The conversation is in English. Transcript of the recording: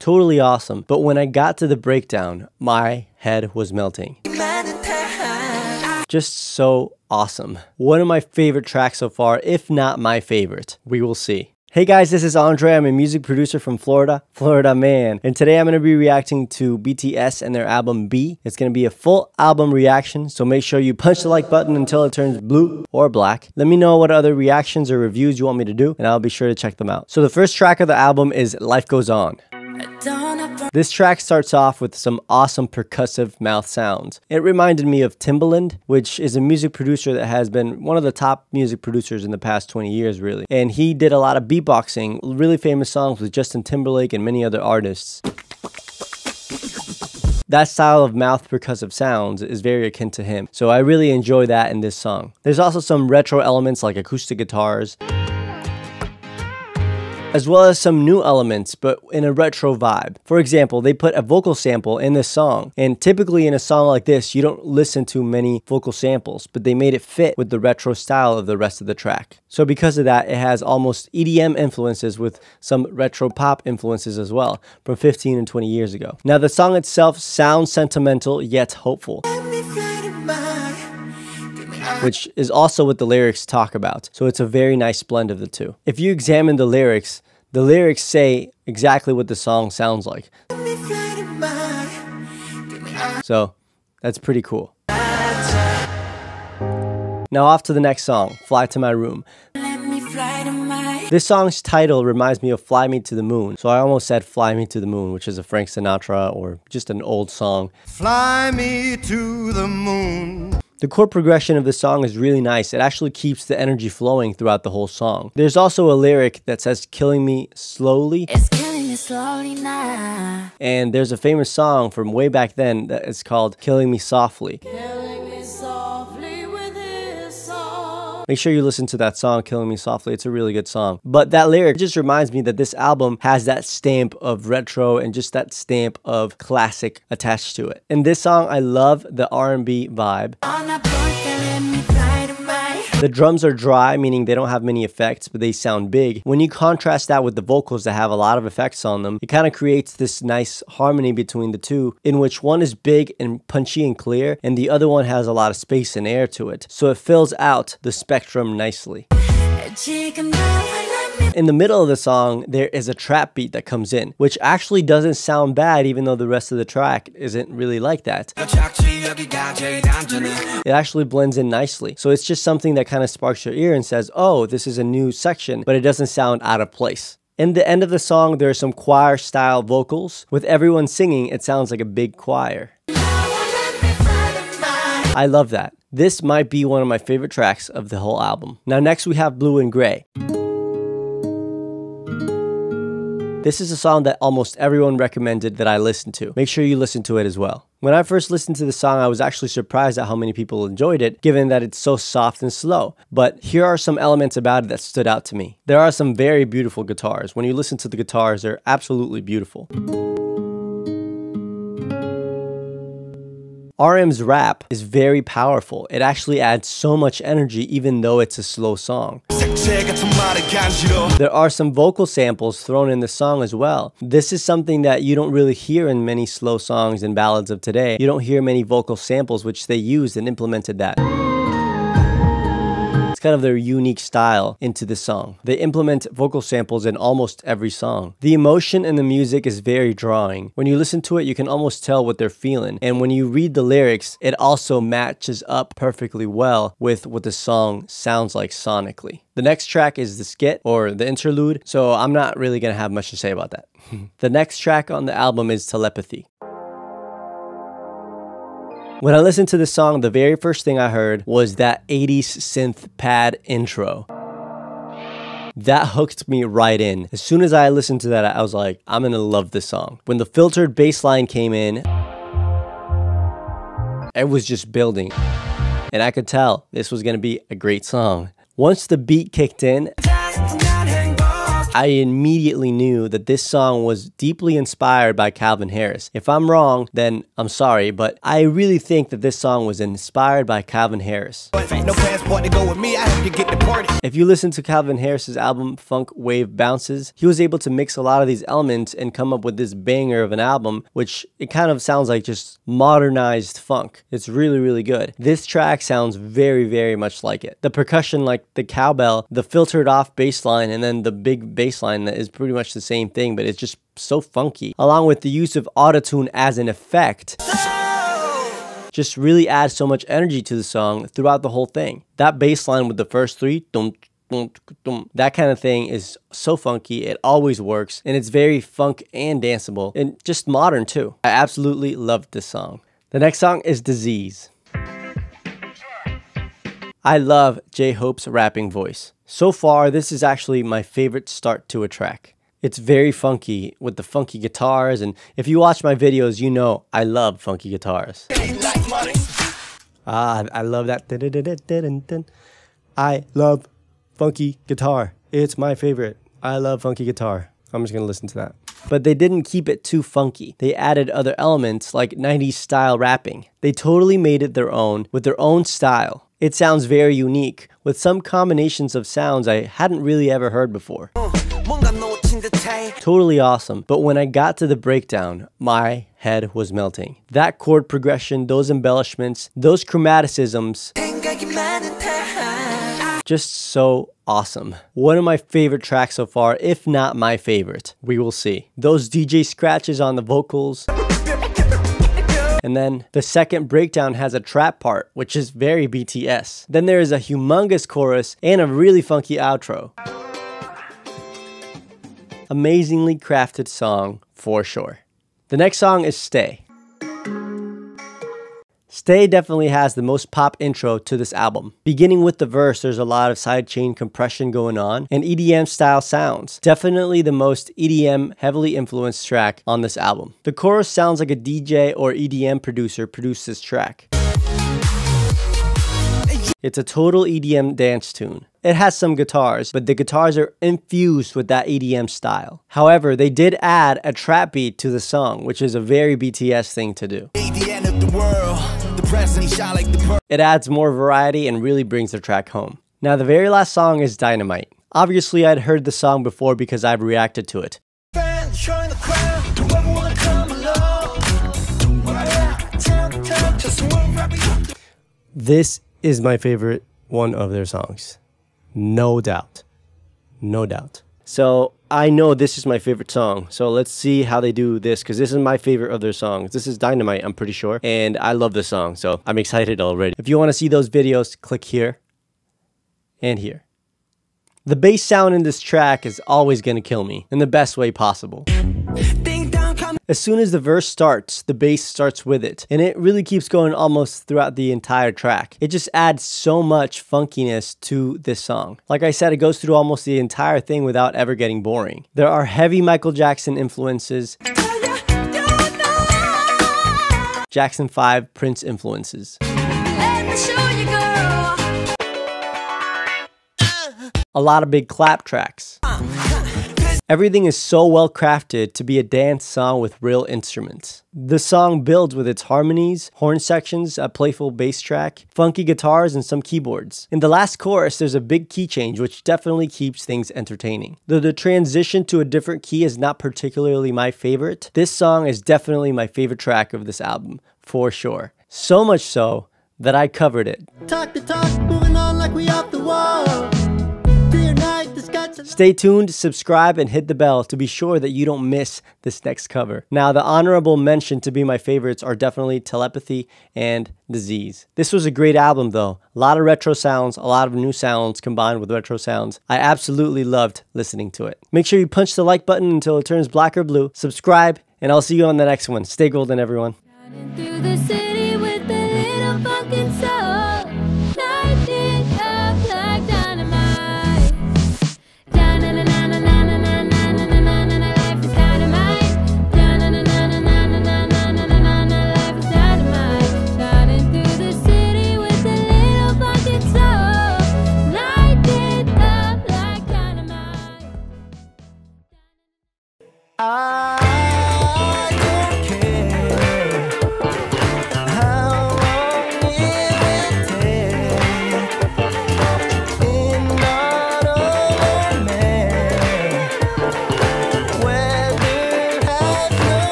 Totally awesome. But when I got to the breakdown, my head was melting. Just so awesome. One of my favorite tracks so far, if not my favorite. We will see. Hey guys, this is Andre. I'm a music producer from Florida, Florida man. And today I'm going to be reacting to BTS and their album BE. It's going to be a full album reaction, so make sure you punch the like button until it turns blue or black. Let me know what other reactions or reviews you want me to do, and I'll be sure to check them out. So the first track of the album is Life Goes On. This track starts off with some awesome percussive mouth sounds. It reminded me of Timbaland, which is a music producer that has been one of the top music producers in the past 20 years, really. And he did a lot of beatboxing, really famous songs with Justin Timberlake and many other artists. That style of mouth percussive sounds is very akin to him, so I really enjoy that in this song. There's also some retro elements like acoustic guitars as well as some new elements, but in a retro vibe. For example, they put a vocal sample in this song, and typically in a song like this, you don't listen to many vocal samples, but they made it fit with the retro style of the rest of the track. So because of that, it has almost EDM influences with some retro pop influences as well, from 15 and 20 years ago. Now the song itself sounds sentimental yet hopeful which is also what the lyrics talk about. So it's a very nice blend of the two. If you examine the lyrics, the lyrics say exactly what the song sounds like. So that's pretty cool. Now off to the next song, Fly to My Room. This song's title reminds me of Fly Me to the Moon, so I almost said Fly Me to the Moon, which is a Frank Sinatra or just an old song. Fly me to the moon. The chord progression of the song is really nice. It actually keeps the energy flowing throughout the whole song. There's also a lyric that says, killing me slowly. It's killing me slowly now. And there's a famous song from way back then that is called Killing Me Softly. Killing Make sure you listen to that song, Killing Me Softly. It's a really good song. But that lyric just reminds me that this album has that stamp of retro and just that stamp of classic attached to it. In this song, I love the R&B vibe. The drums are dry, meaning they don't have many effects, but they sound big. When you contrast that with the vocals that have a lot of effects on them, it kind of creates this nice harmony between the two, in which one is big and punchy and clear, and the other one has a lot of space and air to it. So it fills out the spectrum nicely. In the middle of the song, there is a trap beat that comes in, which actually doesn't sound bad even though the rest of the track isn't really like that. It actually blends in nicely. So it's just something that kind of sparks your ear and says, oh, this is a new section, but it doesn't sound out of place. In the end of the song, there are some choir style vocals. With everyone singing, it sounds like a big choir. I love that. This might be one of my favorite tracks of the whole album. Now next we have Blue and Gray. This is a song that almost everyone recommended that I listen to. Make sure you listen to it as well. When I first listened to the song, I was actually surprised at how many people enjoyed it, given that it's so soft and slow. But here are some elements about it that stood out to me. There are some very beautiful guitars. When you listen to the guitars, they're absolutely beautiful. RM's rap is very powerful. It actually adds so much energy even though it's a slow song. There are some vocal samples thrown in the song as well. This is something that you don't really hear in many slow songs and ballads of today. You don't hear many vocal samples which they used and implemented that. It's kind of their unique style into the song. They implement vocal samples in almost every song. The emotion in the music is very drawing. When you listen to it, you can almost tell what they're feeling. And when you read the lyrics, it also matches up perfectly well with what the song sounds like sonically. The next track is the skit or the interlude, so I'm not really gonna have much to say about that. the next track on the album is Telepathy. When I listened to the song, the very first thing I heard was that 80s synth pad intro. That hooked me right in. As soon as I listened to that, I was like, I'm gonna love this song. When the filtered bass line came in, it was just building. And I could tell this was gonna be a great song. Once the beat kicked in, I immediately knew that this song was deeply inspired by Calvin Harris. If I'm wrong, then I'm sorry, but I really think that this song was inspired by Calvin Harris. If you listen to Calvin Harris's album Funk Wav Bounces, he was able to mix a lot of these elements and come up with this banger of an album, which it kind of sounds like just modernized funk. It's really, really good. This track sounds very, very much like it. The percussion, like the cowbell, the filtered off bass line, and then the big bass line that is pretty much the same thing, but it's just so funky. Along with the use of autotune as an effect just really adds so much energy to the song throughout the whole thing. That bass line with the first three, dum, that kind of thing is so funky. It always works and it's very funk and danceable and just modern too. I absolutely loved this song. The next song is Disease. I love J Hope's rapping voice. So far, this is actually my favorite start to a track. It's very funky with the funky guitars, and if you watch my videos, you know I love funky guitars. Ah, I love that. I love funky guitar. It's my favorite. I love funky guitar. I'm just gonna listen to that. But they didn't keep it too funky. They added other elements like 90s style rapping. They totally made it their own with their own style. It sounds very unique, with some combinations of sounds I hadn't really ever heard before. Totally awesome, but when I got to the breakdown, my head was melting. That chord progression, those embellishments, those chromaticisms, just so awesome. One of my favorite tracks so far, if not my favorite. We will see. Those DJ scratches on the vocals, and then the second breakdown has a trap part, which is very BTS. Then there is a humongous chorus and a really funky outro. Amazingly crafted song for sure. The next song is Stay. Stay definitely has the most pop intro to this album. Beginning with the verse, there's a lot of sidechain compression going on and EDM style sounds. Definitely the most EDM heavily influenced track on this album. The chorus sounds like a DJ or EDM producer produced this track. It's a total EDM dance tune. It has some guitars, but the guitars are infused with that EDM style. However, they did add a trap beat to the song, which is a very BTS thing to do. It adds more variety and really brings the track home. Now, the very last song is Dynamite. Obviously, I'd heard the song before because I've reacted to it. This is my favorite one of their songs. No doubt. No doubt. So I know this is my favorite song. So let's see how they do this because this is my favorite of their songs. This is Dynamite, I'm pretty sure. And I love this song. So I'm excited already. If you want to see those videos, click here and here. The bass sound in this track is always going to kill me in the best way possible. As soon as the verse starts, the bass starts with it, and it really keeps going almost throughout the entire track. It just adds so much funkiness to this song. Like I said, it goes through almost the entire thing without ever getting boring. There are heavy Michael Jackson influences. Jackson 5 Prince influences. A lot of big clap tracks. Everything is so well crafted to be a dance song with real instruments. The song builds with its harmonies, horn sections, a playful bass track, funky guitars, and some keyboards. In the last chorus, there's a big key change, which definitely keeps things entertaining. Though the transition to a different key is not particularly my favorite, this song is definitely my favorite track of this album, for sure. So much so that I covered it. Talk talk, like Stay tuned, subscribe, and hit the bell to be sure that you don't miss this next cover. Now, the honorable mention to be my favorites are definitely Telepathy and Disease. This was a great album though. A lot of retro sounds, a lot of new sounds combined with retro sounds. I absolutely loved listening to it. Make sure you punch the like button until it turns black or blue. Subscribe, and I'll see you on the next one. Stay golden, everyone.